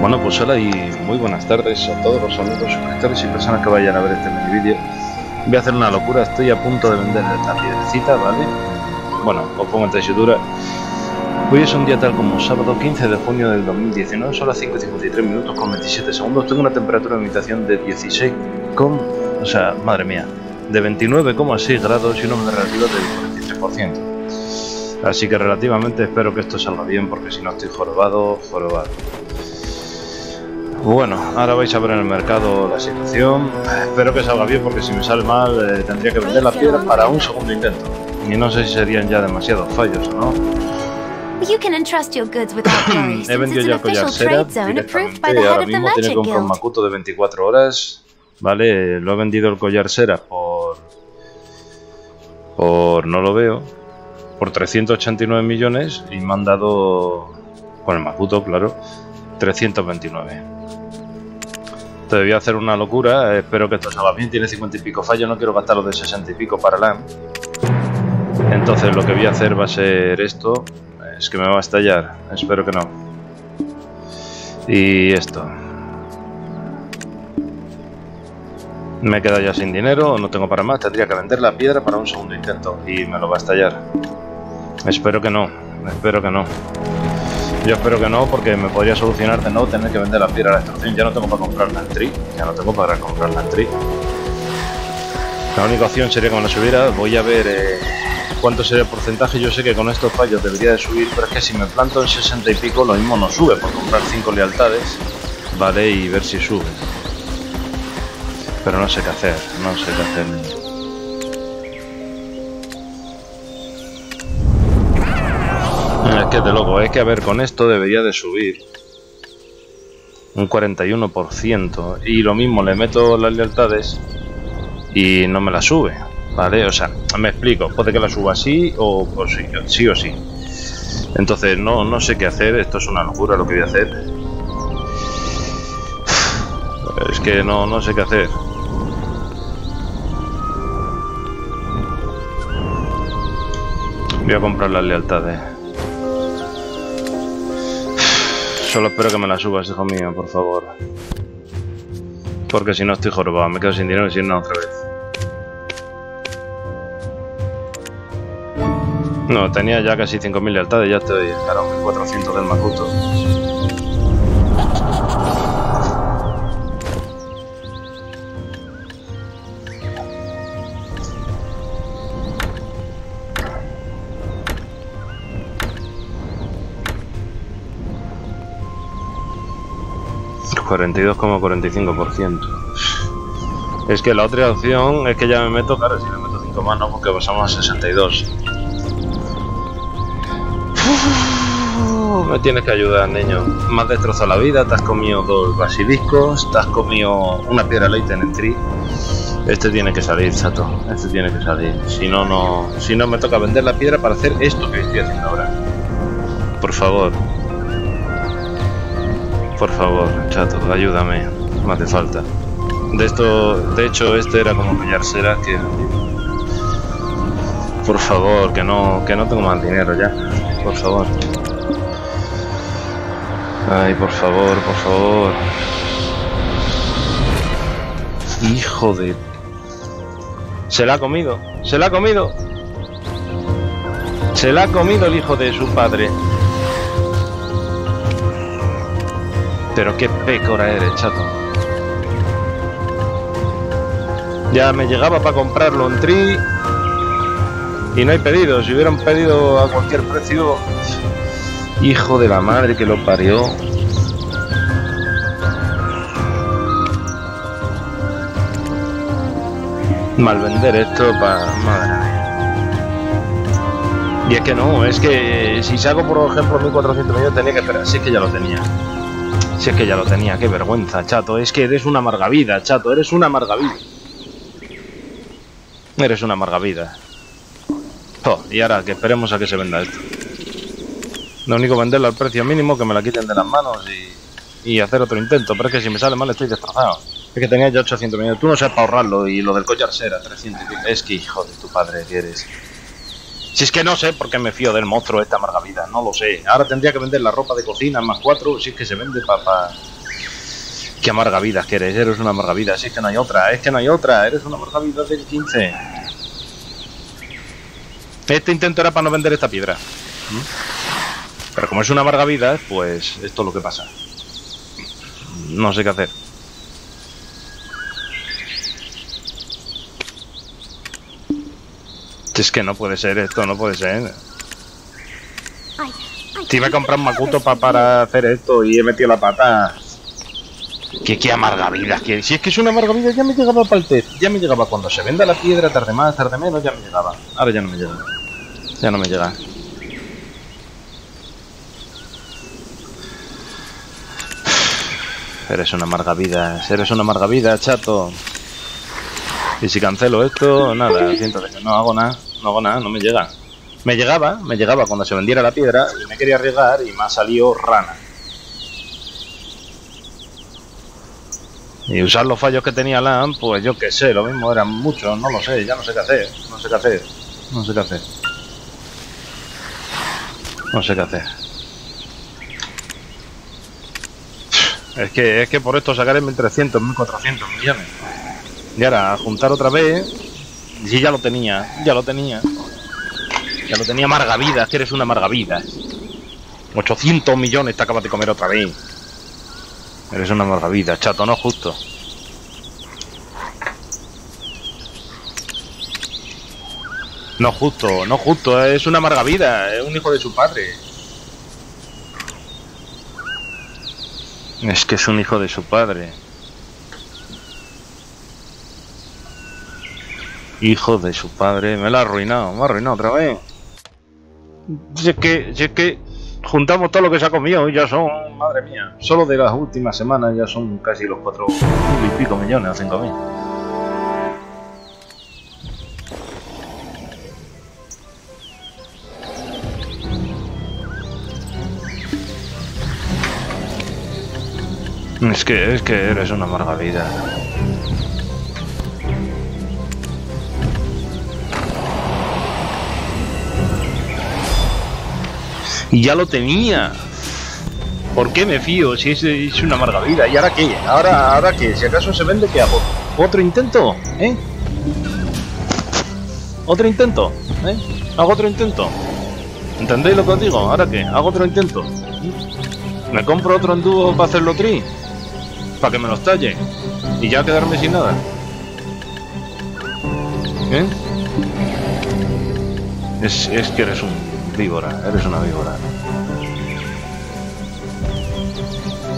Bueno, pues hola y muy buenas tardes a todos los amigos, suscriptores y personas que vayan a ver este mini vídeo. Voy a hacer una locura, estoy a punto de vender la piedrecita, ¿vale? Bueno, os pongo en tesitura. Hoy es un día tal como sábado 15 de junio del 2019, son las 5 y 53 minutos con 27 segundos. Tengo una temperatura de habitación de 16 con, o sea, madre mía, de 29,6 grados y una humedad relativa del 43%. Así que relativamente espero que esto salga bien porque si no estoy jorobado, jorobado. Bueno, ahora vais a ver en el mercado la situación. Espero que salga bien porque si me sale mal eh, tendría que vender la piedra para un segundo intento. Y no sé si serían ya demasiados fallos o no. He vendido ya el collar Sera directamente. Ahora mismo tiene que comprar un Makuto de 24 horas. Vale, lo he vendido el collar Sera por... Por... no lo veo por 389 millones y me han dado, con el Makuto, claro, 329. Entonces voy a hacer una locura, espero que esto salga bien, tiene 50 y pico fallos, no quiero gastar los de 60 y pico para LAN. Entonces lo que voy a hacer va a ser esto, es que me va a estallar, espero que no. Y esto. Me he quedado ya sin dinero, no tengo para más, tendría que vender la piedra para un segundo intento y me lo va a estallar. Espero que no, espero que no. Yo espero que no, porque me podría solucionar de no tener que vender la piedra a la extracción. Ya no tengo para comprar la tree, ya no tengo para comprar la tree. La única opción sería que me la subiera. Voy a ver eh, cuánto sería el porcentaje. Yo sé que con estos fallos debería de subir, pero es que si me planto en 60 y pico, lo mismo no sube por comprar 5 lealtades, ¿vale? Y ver si sube. Pero no sé qué hacer, no sé qué hacer. Es que de loco, es que a ver, con esto debería de subir un 41% y lo mismo le meto las lealtades y no me la sube, ¿vale? O sea, me explico, puede que la suba así o, sí, sí o sí. Entonces no, no sé qué hacer, esto es una locura lo que voy a hacer. Es que no, no sé qué hacer. Voy a comprar las lealtades. Solo espero que me la subas, hijo mío, por favor. Porque si no estoy jorobado, me quedo sin dinero y sin nada otra vez. No, tenía ya casi 5.000 lealtades, ya estoy, claro, 1.400 del Makuto. 42,45%. Es que la otra opción es que ya me meto, claro, si me meto 5 más, no, porque pasamos a 62. me tienes que ayudar, niño. Me has destrozado la vida, te has comido dos basiliscos, te has comido una piedra leite en el tri. Este tiene que salir, chato. Este tiene que salir. Si no, no. Si no, me toca vender la piedra para hacer esto que estoy haciendo ahora. Por favor. Por favor, chato, ayúdame. Me hace falta. De esto, de hecho, este era como Sera que. Por favor, que no, que no tengo más dinero ya. Por favor. Ay, por favor, por favor. Hijo de... Se la ha comido. Se la ha comido. Se la ha comido el hijo de su padre. Pero qué pécora eres, chato. Ya me llegaba para comprarlo en Tri y no hay pedido. Si hubieran pedido a cualquier precio, hijo de la madre que lo parió. Mal vender esto para madre Y es que no, es que si saco por ejemplo 1400 millones tenía que esperar, es que ya lo tenía. Si es que ya lo tenía, qué vergüenza, chato. Es que eres una amarga vida, chato. Eres una amarga vida. Eres una amarga vida. Oh, y ahora que esperemos a que se venda esto. Lo único venderlo al precio mínimo, que me la quiten de las manos y, y hacer otro intento. Pero es que si me sale mal estoy destrozado. Es que tenía ya 800 millones. Tú no sabes para ahorrarlo y lo del collar será 300 Es que hijo de tu padre que eres. Si es que no sé por qué me fío del monstruo esta amarga vida, no lo sé. Ahora tendría que vender la ropa de cocina más cuatro, si es que se vende para... Pa... Qué amarga vida que eres, eres una amarga vida, si es que no hay otra, es que no hay otra, eres una amarga vida del 15. Este intento era para no vender esta piedra. Pero como es una amarga vida, pues esto es lo que pasa. No sé qué hacer. Es que no puede ser esto, no puede ser. Si iba a comprar un Makuto para hacer esto y he metido la pata. Que qué amarga vida. Que, si es que es una amarga vida, ya me llegaba para el test. Ya me llegaba cuando se venda la piedra, tarde más, tarde menos, ya me llegaba. Ahora ya no me llega. Ya no me llega. Eres una amarga vida, eres una amarga vida, chato. Y si cancelo esto, nada, siento que no hago nada, no hago nada, no me llega. Me llegaba, me llegaba cuando se vendiera la piedra y me quería arriesgar y me ha salido rana. Y usar los fallos que tenía LAN, pues yo qué sé, lo mismo eran muchos, no lo sé, ya no sé qué hacer, no sé qué hacer, no sé qué hacer. No sé qué hacer. Es que, es que por esto sacaré 1300, 1400 millones. Y ahora, juntar otra vez. Sí, ya lo tenía, ya lo tenía. Ya lo tenía Margavidas, que eres una Margavidas. 800 millones te acabas de comer otra vez. Eres una Margavidas, chato, no justo. No justo, no justo, es una Margavida, es un hijo de su padre. Es que es un hijo de su padre. Hijo de su padre, me lo ha arruinado, me ha arruinado otra vez. Si es que, si es que juntamos todo lo que se ha comido y ya son, madre mía, solo de las últimas semanas ya son casi los cuatro y pico millones o cinco mil. Es que, es que eres una amarga vida. Y ya lo tenía. ¿Por qué me fío si es, una amarga vida? ¿Y ahora qué? ¿Ahora, ¿Ahora qué? Si acaso se vende, ¿qué hago? ¿Otro intento? ¿Eh? ¿Otro intento? ¿Eh? ¿Hago otro intento? ¿Entendéis lo que os digo? ¿Ahora qué? ¿Hago otro intento? ¿Me compro otro enduro para hacerlo tri? Para que me los talle. Y ya quedarme sin nada. ¿Eh? Es, es que eres un víbora, eres una víbora.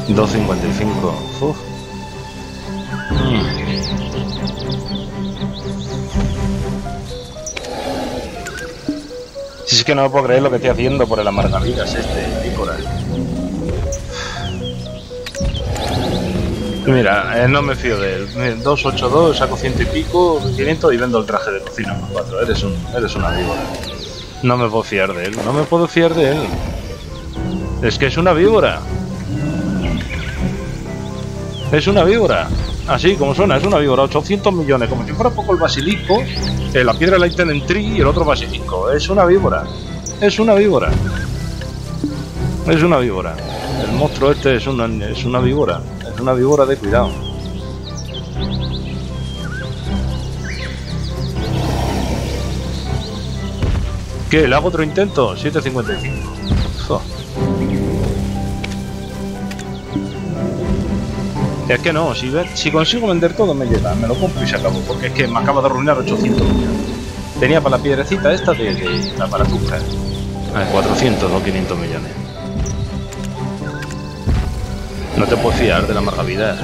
2.55. Uf. Mm. Si es que no puedo creer lo que estoy haciendo por el amargavidas este, víbora. Mira, eh, no me fío de él. 282, saco ciento y pico, 500 y vendo el traje de cocina más 4. Eres, un, eres una víbora. No me puedo fiar de él, no me puedo fiar de él. Es que es una víbora. Es una víbora. Así como suena, es una víbora. 800 millones, como si fuera poco el basilisco. Eh, la piedra la en y el otro basilisco. Es una víbora. Es una víbora. Es una víbora. El monstruo este es una, es una víbora. Es una víbora de cuidado. ¿Qué? ¿Le hago otro intento? 7.55. Es que no, si, si consigo vender todo me llega, me lo compro y se acabó, porque es que me acaba de arruinar 800 millones. Tenía para la piedrecita esta de, de la baratuca. Ah, 400 o 500 millones. No te puedes fiar de la margavida.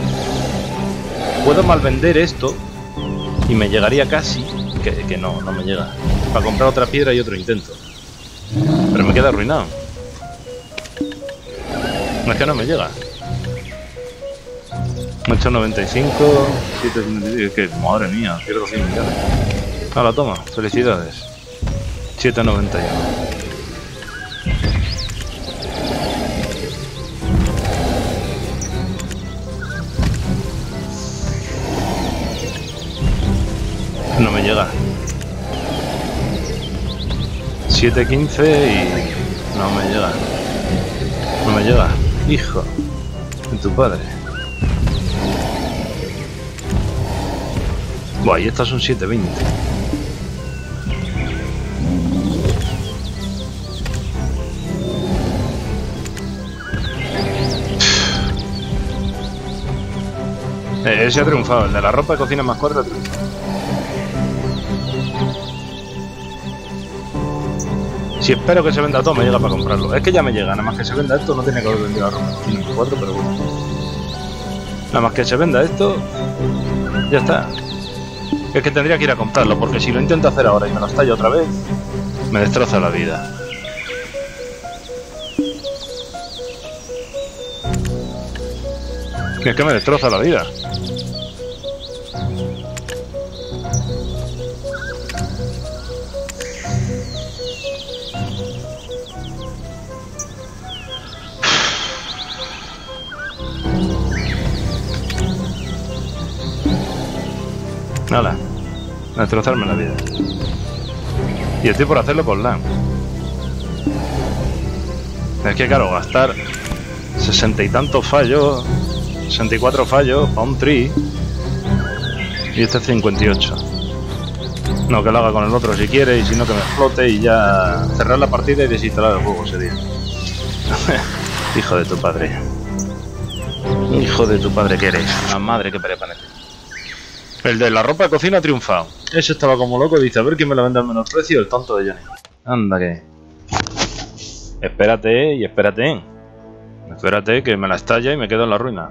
Puedo mal vender esto y me llegaría casi, que, que no, no me llega. Para comprar otra piedra y otro intento. Pero me queda arruinado. No es que no me llega. 8.95, 7.75, que madre mía, pierdo 100 millones. la toma, felicidades. 7.91. 7.15 y no me llega. No me llega. Hijo de tu padre. Buah, y estas son 7.20. Eh, ese ha triunfado, el de la ropa de cocina más cuatro ha triunfado. Si espero que se venda todo, me llega para comprarlo. Es que ya me llega, nada más que se venda esto, no tiene que haber vendido cocina más cuatro, pero bueno. Nada más que se venda esto, ya está. Es que tendría que ir a comprarlo, porque si lo intento hacer ahora y me lo estallo otra vez, me destroza la vida. Es que me destroza la vida. Nada, destrozarme la vida. Y estoy por hacerlo con LAN. Es que claro, gastar sesenta y tantos fallos, 64 fallos para un tree y este es 58. No, que lo haga con el otro si quiere y si no que me explote y ya cerrar la partida y desinstalar el juego sería. Hijo de tu padre. Hijo de tu padre que eres. La madre que perepanete. El de la ropa de cocina ha triunfado. Ese estaba como loco y dice, a ver quién me la vende al menor precio, el tonto de Johnny. Anda que... Espérate y espérate. Espérate que me la estalla y me quedo en la ruina.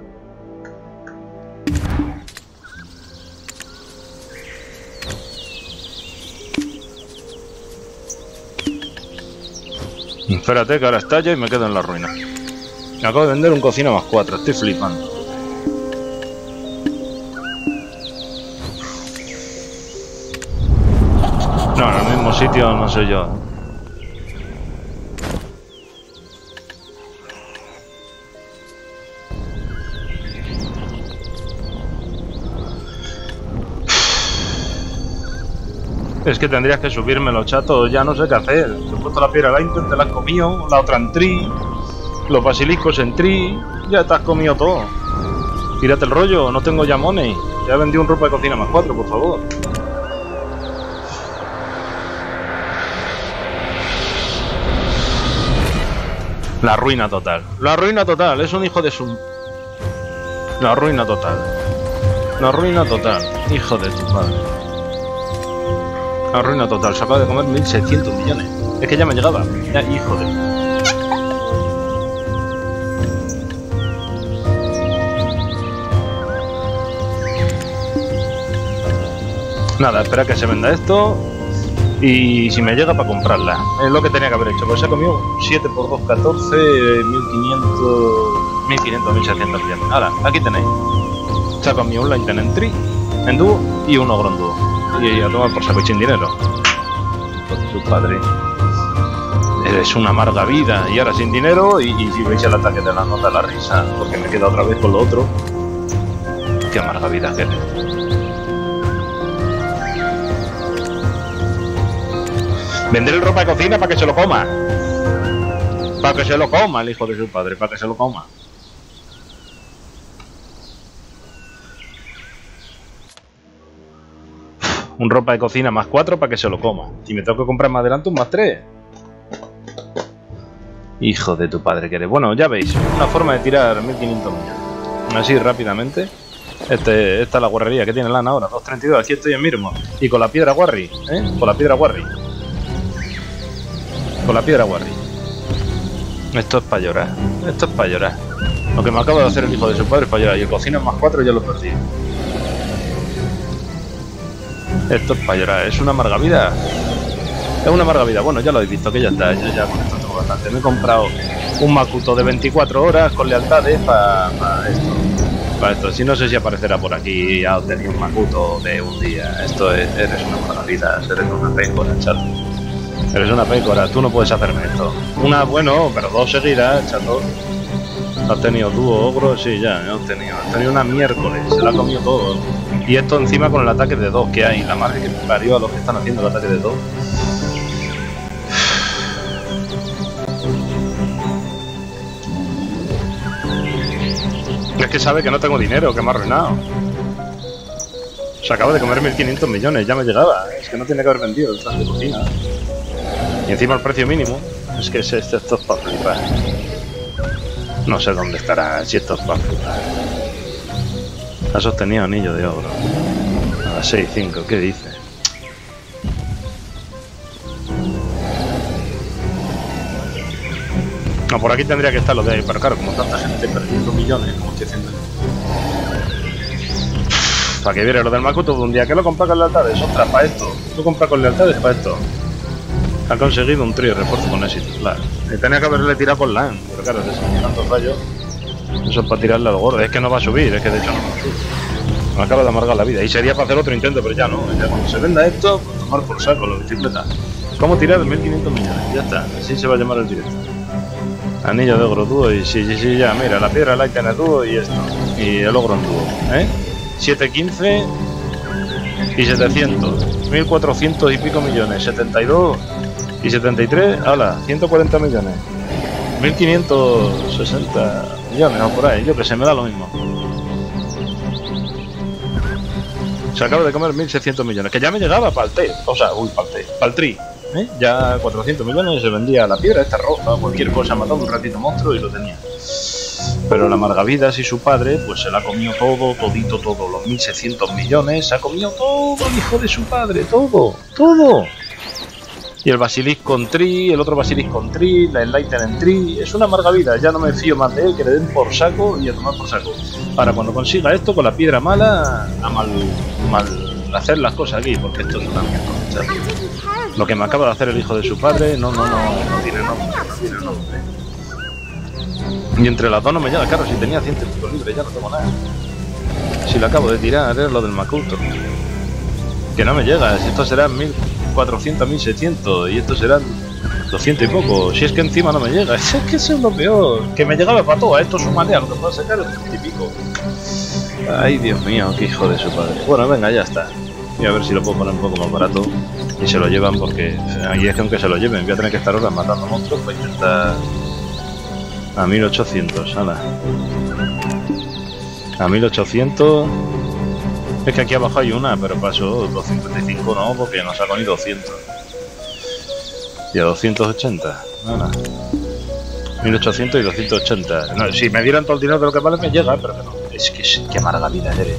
Espérate que ahora estalla y me quedo en la ruina. Me acabo de vender un cocina más 4, estoy flipando. Sitio no soy yo. Es que tendrías que subírmelo, chato. Ya no sé qué hacer. Te he puesto la piedra Inter, te la has comido. La otra en tri. Los basiliscos en tri. Ya te has comido todo. Tírate el rollo, no tengo ya money. Ya vendí un ropa de cocina más cuatro, por favor. La ruina total. La ruina total. Es un hijo de su... La ruina total. La ruina total. Hijo de tu padre. La ruina total. Se acaba de comer 1600 millones. Es que ya me llegaba. Ya, hijo de... Nada, espera que se venda esto y si me llega para comprarla. Es lo que tenía que haber hecho. Pues se ha comido 7 por 2, 14, 1500, 1500, 1600 millones. Ahora, aquí tenéis. Se ha comido un Lightning en Tree, en dúo y uno gran dúo. Y a tomar por saco y sin dinero. Con tu padre. Eres una amarga vida y ahora sin dinero y, y si veis el ataque de la nota la risa, porque me queda otra vez con lo otro. Qué amarga vida que Vender el ropa de cocina para que se lo coma. Para que se lo coma el hijo de su padre, para que se lo coma. Un ropa de cocina más 4 para que se lo coma. Y me tengo que comprar más adelante un más 3. Hijo de tu padre que eres. Bueno, ya veis, una forma de tirar 1500 millones. Así rápidamente. Este, esta es la guarrería que tiene LAN ahora, 232, aquí estoy en Mirmo. Y con la piedra Warri, ¿eh? Con la piedra Warri. Con la piedra Warri. Esto es para llorar. Esto es para llorar. Lo que me acaba de hacer el hijo de su padre es para llorar. Y el cocina más 4 ya lo perdí. Esto es para llorar. Es una amarga vida. Es una amarga vida. Bueno, ya lo habéis visto que ya está. Yo ya con esto tengo bastante. Me he comprado un Makuto de 24 horas con lealtades para esto. Para esto. Si no sé si aparecerá por aquí. Ya obtenido un Makuto de un día. Esto es, eres una amarga vida. Eres una pécora, chato. Eres una pécora, tú no puedes hacerme esto. Una, bueno, pero dos seguidas, chato. Has tenido dúo, ogro, sí, ya, he tenido. Has tenido una miércoles, se la ha comido todo. Y esto encima con el ataque de dos que hay, la madre que parió a los que están haciendo el ataque de dos. Es que sabe que no tengo dinero, que me ha arruinado. Se acaba de comer 1.500 millones, ya me llegaba. Es que no tiene que haber vendido esta cocina. Y encima el precio mínimo. Es que es, esto, es para flipar. No sé dónde estará, si esto es para flipar. Ha sostenido anillo de oro. A 6.5, ¿qué dice? No, por aquí tendría que estar lo de ahí, pero claro, como tanta gente perdiendo millones, como estoy haciendo. Para que viera lo del Makuto de un día, que lo compra con lealtades, ostras, para esto. Tú compras con lealtades para esto. Ha conseguido un trío refuerzo con éxito, claro. Tenía que haberle tirado con LAN, pero claro, de tantos rayos. Eso es para tirarle al gordo. Es que no va a subir, es que de hecho no va a subir. Me acaba de amargar la vida. Y sería para hacer otro intento, pero ya no. Ya cuando se venda esto, pues tomar por saco la bicicleta. ¿Cómo tirar 1500 millones? Ya está. Así se va a llamar el directo. Anillo de ogro dúo y sí, sí, sí, ya, mira, la piedra light en el dúo y esto. Y el ogro en dúo, ¿eh? 715 y 700. 1400 y pico millones. 72 y 73, hala, 140 millones. 1560 millones o por ahí, yo que se me da lo mismo. Se acaba de comer 1600 millones, que ya me llegaba para el té, o sea, uy, para el té, para el tri. ¿eh? Ya 400 millones se vendía la piedra, esta roja, cualquier cosa, matando un ratito monstruo y lo tenía. Pero la Margavidas y su padre, pues se la comió todo, todito, todo, los 1600 millones, se ha comido todo el hijo de su padre, todo, todo. Y el Basilisk con Tri, el otro Basilisk con Tri, la Enlighten Tri, es una Margavida, ya no me fío más de él, que le den por saco y a tomar por saco. Ahora, cuando consiga esto con la piedra mala, a mal, mal hacer las cosas aquí, porque esto es una mierda. Lo que me acaba de hacer el hijo de su padre, no, no, no, no tiene nombre. Y entre las dos no me llega, claro, si tenía 100 puntos libres ya no tengo nada. Si lo acabo de tirar, es lo del Makuto. Que no me llega, si esto será 1400, 1600 y estos serán 200 y poco. Si es que encima no me llega, es que eso es lo peor. Que me llegaba para todo, a esto sumaré a lo que puedo sacar es 30 y pico. Ay, Dios mío, qué hijo de su padre. Bueno, venga, ya está. Y a ver si lo puedo poner un poco más barato. Y se lo llevan porque. Ahí es que aunque se lo lleven, voy a tener que estar horas matando monstruos para intentar. A 1800, ala. A 1800. Es que aquí abajo hay una, pero pasó 255 no, porque no saco ni 200. Y a 280, nada. 1800 y 280. No, si me dieran todo el dinero de lo que vale, me llega, pero que no. Es que es, qué amarga vida eres.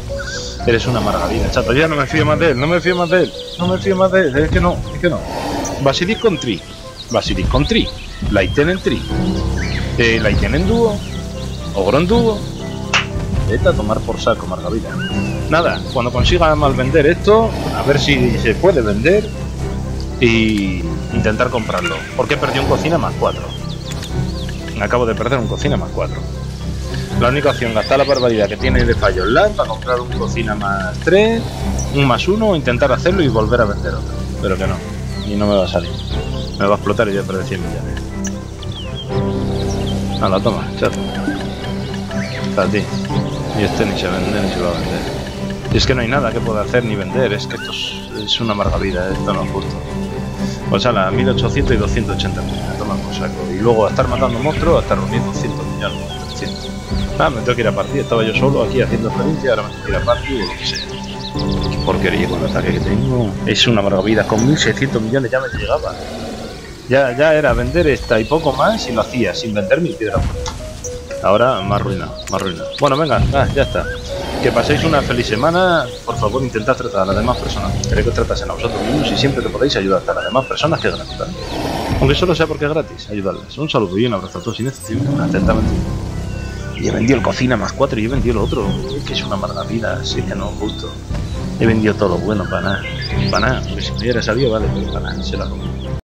Eres una amarga vida, chato. Ya no me fío más de él, no me fío más de él. No me fío más de él, es que no, es que no. Basilisk con tri. Basilisk con tri. Lighten en tri. Eh, Lighten en dúo. Ogro en dúo. Vete a tomar por saco, Margavida. Nada, cuando consiga mal vender esto, a ver si se puede vender y intentar comprarlo. Porque perdí un cocina más 4. Acabo de perder un cocina más 4. La única opción, gastar la barbaridad que tiene de fallo online para comprar un cocina más 3, un más 1, o intentar hacerlo y volver a vender otro. Pero que no, y no me va a salir. Me va a explotar y voy a perder 100 millones. Hala, toma, chato. Para ti. Y este ni se vende ni se va a vender. Y es que no hay nada que pueda hacer ni vender, es que esto es, es una amarga vida, esto no es justo. Pues a la 1800 y 280 millones, toman por saco. Y luego a estar matando monstruos hasta reunir 200 millones, 300. Ah, me tengo que ir a partir, estaba yo solo aquí haciendo experiencia, ahora me tengo que ir a partir y que sea. Qué porquería con el ataque que tengo. Es una amarga vida, con 1600 millones ya me llegaba. Ya, ya era vender esta y poco más y lo hacía, sin vender mi piedra. Ahora más ruina, más ruina. Bueno, venga, ah, ya está. Que paséis una feliz semana. Por favor, intentad tratar a las demás personas. Queréis que tratasen a vosotros mismos y siempre que podéis ayudar a las demás personas que. ¿vale? Aunque solo sea porque es gratis, ayudarles. Un saludo y un abrazo a todos excepción. Atentamente. Y he vendido el cocina más 4 y he vendido el otro. Es que es una amarga vida, así que no justo. He vendido todo bueno para nada. Para nada, porque si me hubiera sabido, vale, pero para nada, se la comí.